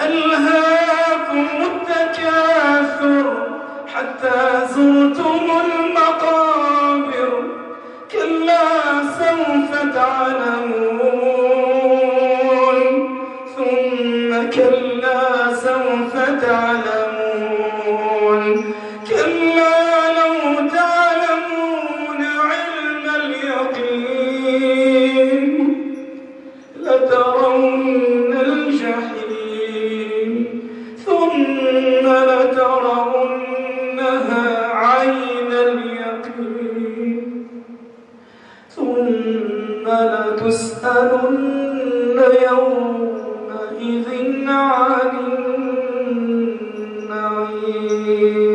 ألهاكم التكاثر حتى زرتم المقابر كلا سوف تعلمون. ثم كلا سوف تعلمون. كلا اليقين ثم لتسألن يومئذ عن النعيم.